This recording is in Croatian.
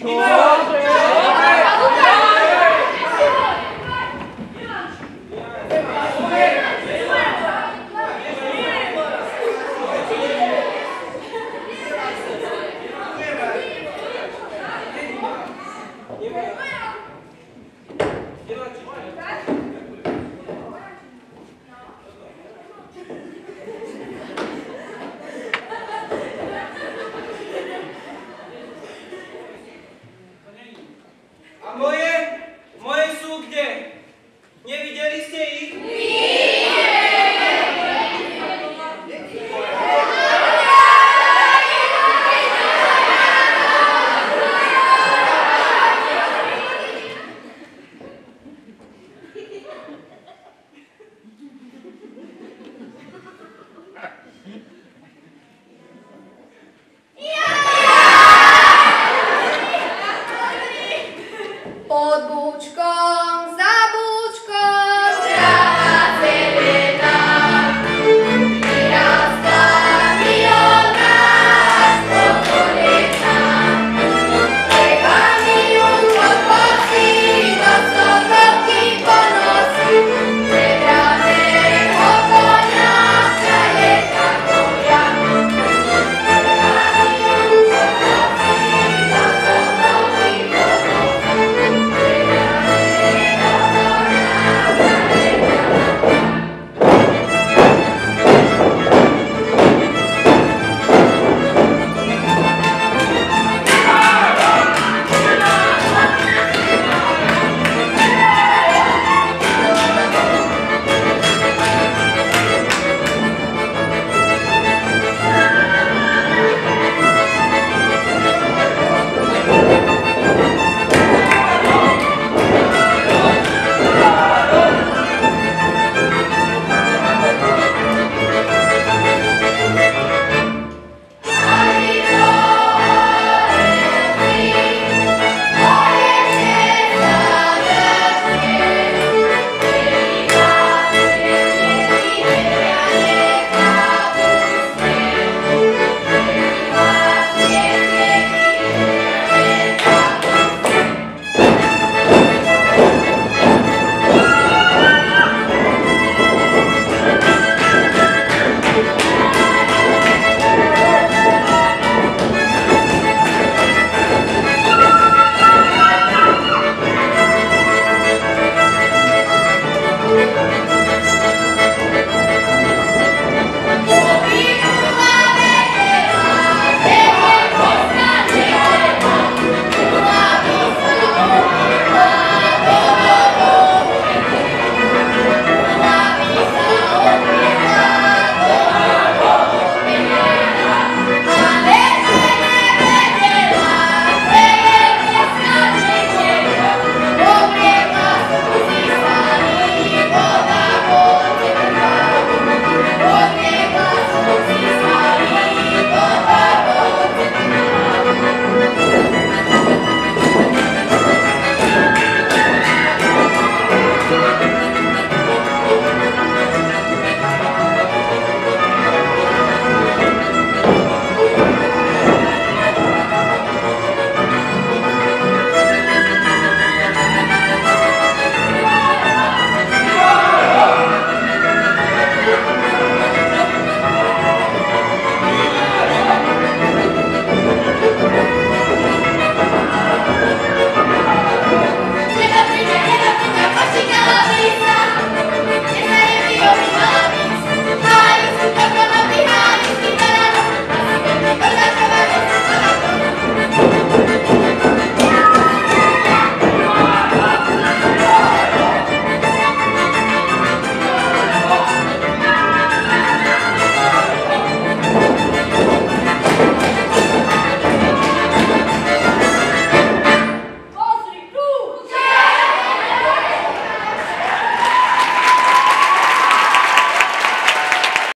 Sure. A moje? Moje su gdje? Kuczko!